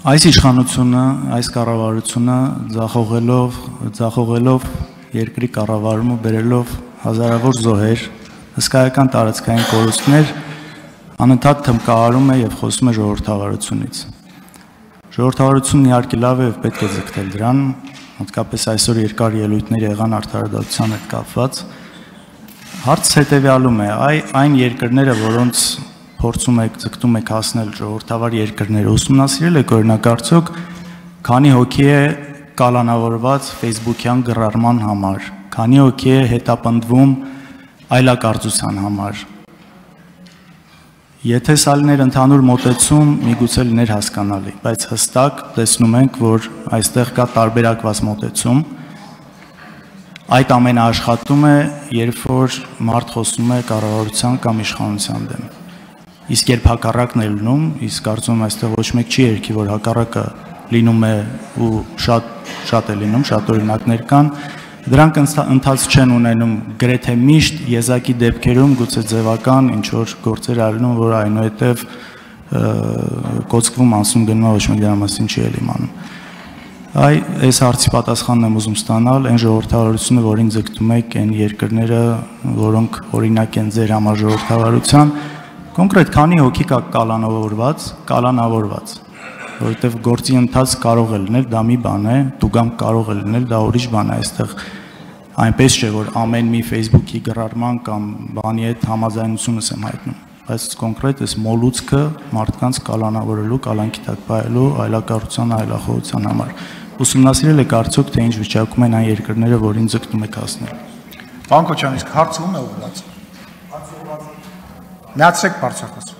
Այս իշխանությունը, այս կառավարությունը ձախողելով, ձախողելով երկրի կառավարումը բերելով հազարավոր զոհեր, հսկայական տարածքային կորուստներ, անընդհատ թմկահարում է եւ խոսում է ժողովրդավարությունից։ Ժողովրդավարությունն իհարկե լավ է եւ պետք է ձգտել դրան, հատկապես այսօր երկար ելույթներ եղան արդարադատության հետ կապված։ Հարցը հետեւյալում է, այ այն երկրները, որոնց փորձում եք ձգտում եք հասնել ժողովրդավար երկրները, ուսումնասիրել եք օրինակ արդյոք քանի հոգի է կալանավորված Facebook-յան գրառման համար, քանի հոգի է հետապնդվում այլակարծության համար։ Եթե սա լիներ ընդհանուր մոտեցում, միգուցե լիներ հասկանալի, բայց հստակ տեսնում ենք, որ այստեղ կա տարբերակված մոտեցում։ Այդ ամենը աշխատում է, երբ որ մարդ խոսում է կառավարության կամ իշխանության դեմ։ Իսկ երբ հակառակն է լինում, իսկ կարծում եմ այստեղ ոչ մեկ չի երկի, որ հակառակը լինում է ու շատ շատ է լինում, շատ օրինակներ կան, դրանք ընթաց չեն ունենում գրեթե միշտ եզակի դեպքերում գուցե ձևական ինչ որ գործեր արնում, որ այնուհետև կոծկվում անցում գնում ոչ մեկ դրա մասին չի էլ իմանում։ Այ այս հարցի պատասխանն եմ ուզում ստանալ այն ժողովրդավարությունը, որին ձգտում եք, այն երկրները, որոնք օրինակ են ձեր համար ժողովրդավարության, Կոնկրետ քանի հոգի կա կալանավորված, կալանավորված, որովհետև գործի ընթաց կարող է լինել, դա մի բան է, դուգամ կարող է լինել, դա ուրիշ բան է, այստեղ այնպես չէ, որ ամեն մի Facebook-ի գրառման կամ բանի հետ համաձայնությունս եմ հայտնում, բայց կոնկրետ այս մոլուցքը մարդկանց կալանավորելու, կալանքի տակ բայելու, այլակառուցության, այլախոհության համար ուսումնասիրել եք արդյոք թե ինչ վիճակում են այն երկրները, որին ձգտում եք հասնել։ Բանկոչյան, իսկ հարցը ում է ուղղված։ Միացրեք բարձրախոս։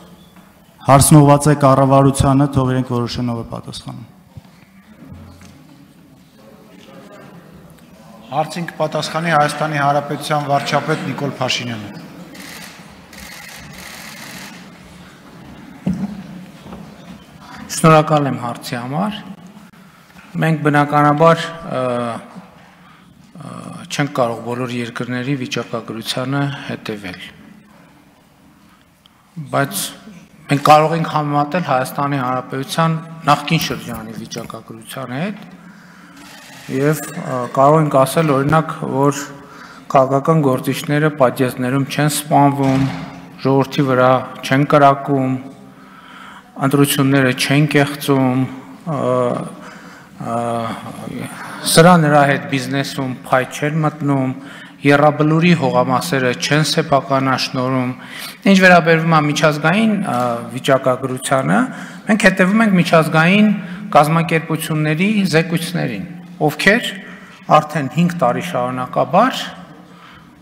Հարցն ուղված է կառավարությանը, թող իրենք որոշեն ով է պատասխանում։ Հարցին կպատասխանի Հայաստանի Հանրապետության վարչապետ Նիկոլ Փաշինյանը։ Շնորհակալ եմ հարցի համար։ Մենք բնականաբար չենք կարող բոլոր երկրների վիճակագրությանը հետևել բայց մենք կարող ենք համեմատել Հայաստանի Հանրապետության նախկին շրջանի վիճակագրության հետ եւ կարող ենք ասել օրինակ, որ քաղաքական գործիչները պատյեզներում չեն սպանվում, ժողովրդի վրա չեն կրակում, ընտրությունները չեն կեղծում, սրա նրա հետ բիզնեսում փայ չեն մտնում, Եռաբլուրի հողամասերը չեն սեփականաշնորում։ Ինչ վերաբերվում է միջազգային վիճակագրությանը, մենք հետևում ենք միջազգային կազմակերպությունների զեկույցներին, ովքեր արդեն 5 տարի շարունակաբար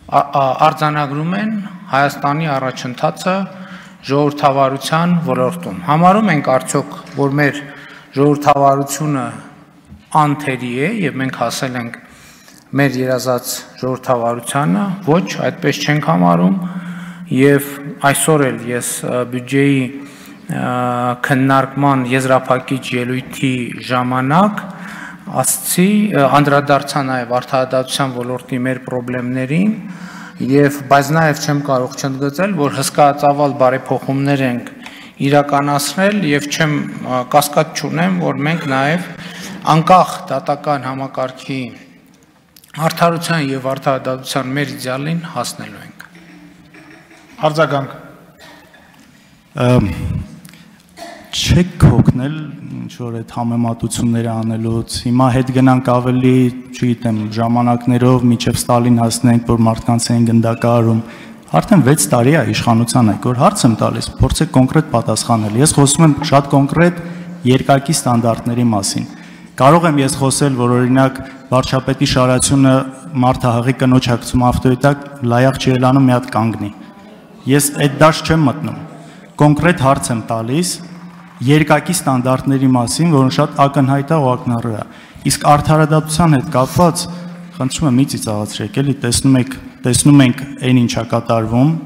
արձանագրում են Հայաստանի առաջընթացը ժողովրդավարության ոլորտում։ Համարում ենք արդյոք, որ մեր ժողովրդավարությունը անթերի է եւ մենք հասել ենք մեր երազած ժողովրդավարությանը, ոչ, այդպես չենք համարում եւ այսօր էլ ես բյուջեի քննարկման եզրափակիչ ելույթի ժամանակ ասցի անդրադարձա նաև արդարադատության ոլորտի մեր խնդիրներին եւ բայց նաև չեմ կարող չընդգծել, որ հսկայածավալ բարեփոխումներ ենք իրականացնել եւ չեմ կասկած չունեմ, որ մենք նաև անկախ դատական համակարգի արդարության եւ արդարադատության մեր իդեալին հասնելու ենք։ Արձագանք չեք հոգնել ինչ որ այդ համեմատությունները անելուց հիմա հետ գնանք ավելի, չգիտեմ, ժամանակներով միջև Ստալին հասնենք, որ մարդկանց են գնդակարում։ Արդեն 6 տարի է իշխանության եք, որ հարց եմ տալիս, փորձեք կոնկրետ պատասխանել։ Ես խոսում եմ շատ կոնկրետ երկակի ստանդարտների մասին։ Կարող եմ ես խոսել, որ օրինակ վարչապետի շարացյունը մարդահաղի կնոջ հակցում ավտորիտակ լայախ չելանում մի հատ կանգնի։ Ես այդ դաշ չեմ մտնում։ Կոնկրետ հարց եմ տալիս երկակի ստանդարտների մասին, որոնք շատ ակնհայտ է ու ակնառու է։ Իսկ արդարադատության հետ կապված խնդրում եմ մի ծիծաղացրեք, էլի տեսնում եք, տեսնում ենք այն ինչա կատարվում,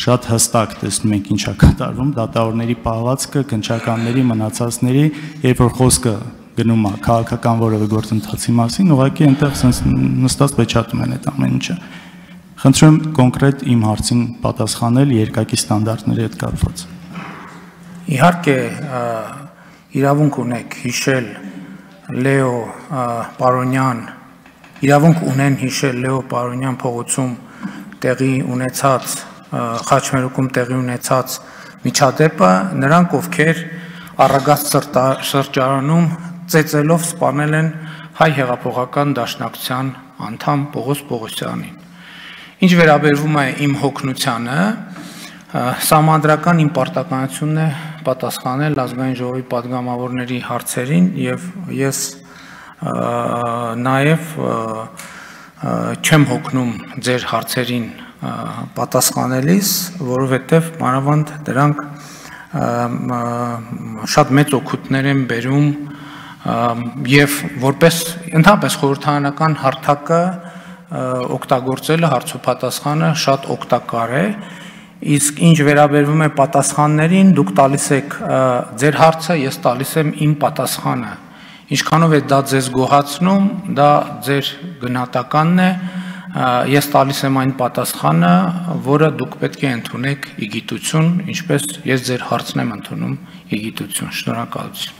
շատ հստակ տեսնում ենք ինչա կատարվում, դատավորների պահվածքը, քնչականների, մնացածների, երբ որ խոսքը գնում է քաղաքական որևէ գործընթացի մասին, ուղղակի այնտեղ sense նստած պեչատում են այդ ամեն ինչը։ Խնդրում կոնկրետ իմ հարցին պատասխանել երկակի ստանդարտների հետ կապված։ Իհարկե, իրավունք ունեք հիշել Լեո Պարոնյան իրավունք ունեն հիշել Լեո Պարոնյան փողոցում տեղի ունեցած խաչմերուկում տեղի ունեցած միջադեպը նրանք ովքեր առագաստ սրճարանում ծեծելով սպանել են հայ հեղափոխական դաշնակցության անդամ Պողոս Պողոսյանին։ Ինչ վերաբերվում է իմ հոգնությանը, սամանդրական իմ պարտականությունն է պատասխանել ազգային ժողովի падգամավորների հարցերին եւ ես նաեւ չեմ հոգնում ձեր հարցերին պատասխանելիս, որովհետև մանավանդ դրանք շատ մեծ օգուտներ են բերում եւ որպես ընդհանրապես խորհրդարանական հարթակը օգտագործելը հարցոպատասխանը շատ օգտակար է Իսկ ինչ վերաբերվում է պատասխաններին, դուք տալիս եք ձեր հարցը, ես տալիս եմ իմ պատասխանը։ Ինչքանով է դա ձեզ գոհացնում, դա ձեր գնահատականն է, ես տալիս եմ այն պատասխանը, որը դուք պետք է ընդունեք իգիտություն, ինչպես ես ձեր հարցն եմ ընդունում իգիտություն։ Շնորհակալություն։